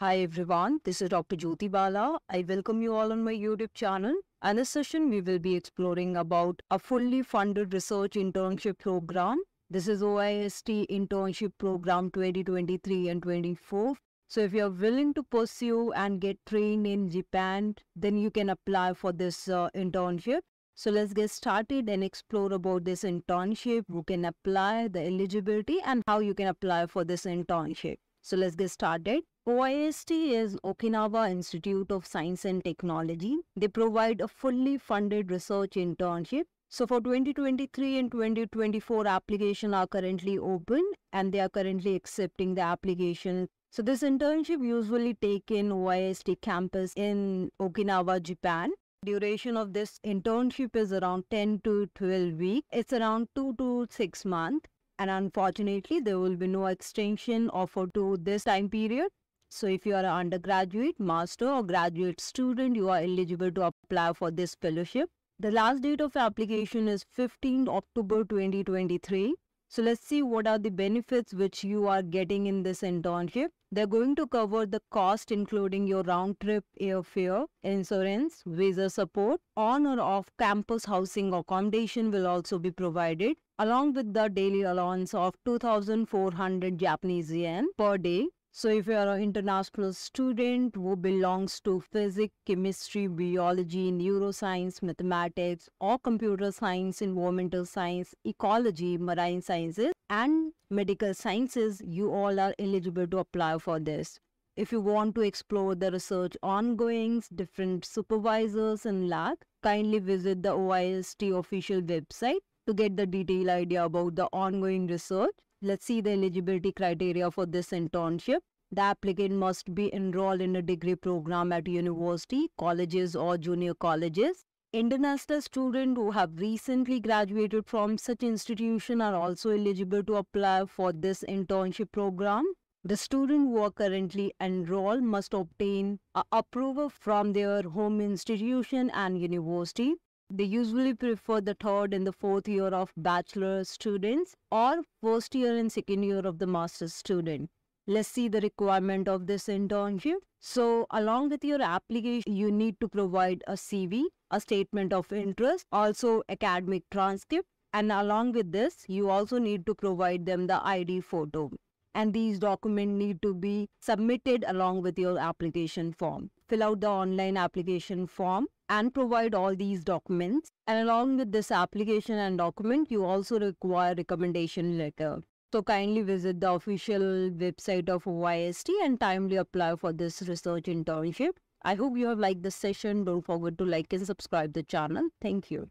Hi everyone, this is Dr. Jyoti Bala. I welcome you all on my YouTube channel. In this session, we will be exploring about a fully funded research internship program. This is OIST Internship Program 2023 and 24. So if you're willing to pursue and get trained in Japan, then you can apply for this uh, internship. So let's get started and explore about this internship, who can apply, the eligibility and how you can apply for this internship. So let's get started. OIST is Okinawa Institute of Science and Technology. They provide a fully funded research internship. So for 2023 and 2024 application are currently open and they are currently accepting the application. So this internship usually take in OIST campus in Okinawa, Japan. Duration of this internship is around 10 to 12 weeks. It's around 2 to 6 months. And unfortunately, there will be no extension offered to this time period. So if you are an undergraduate, master or graduate student, you are eligible to apply for this fellowship. The last date of application is 15 October 2023. So let's see what are the benefits which you are getting in this internship. They're going to cover the cost including your round trip airfare, insurance, visa support, on or off campus housing accommodation will also be provided along with the daily allowance of 2400 Japanese yen per day so if you are an international student who belongs to physics, chemistry, biology, neuroscience, mathematics or computer science, environmental science, ecology, marine sciences and medical sciences, you all are eligible to apply for this. If you want to explore the research ongoings, different supervisors and lab, kindly visit the OIST official website to get the detailed idea about the ongoing research Let's see the eligibility criteria for this internship. The applicant must be enrolled in a degree program at university, colleges or junior colleges. International students who have recently graduated from such institution are also eligible to apply for this internship program. The students who are currently enrolled must obtain approval from their home institution and university. They usually prefer the third and the fourth year of bachelor students or first year and second year of the master's student. Let's see the requirement of this internship. So along with your application, you need to provide a CV, a statement of interest, also academic transcript. And along with this, you also need to provide them the ID photo. And these documents need to be submitted along with your application form. Fill out the online application form and provide all these documents. And along with this application and document, you also require recommendation letter. So kindly visit the official website of OIST and timely apply for this research internship. I hope you have liked this session. Don't forget to like and subscribe the channel. Thank you.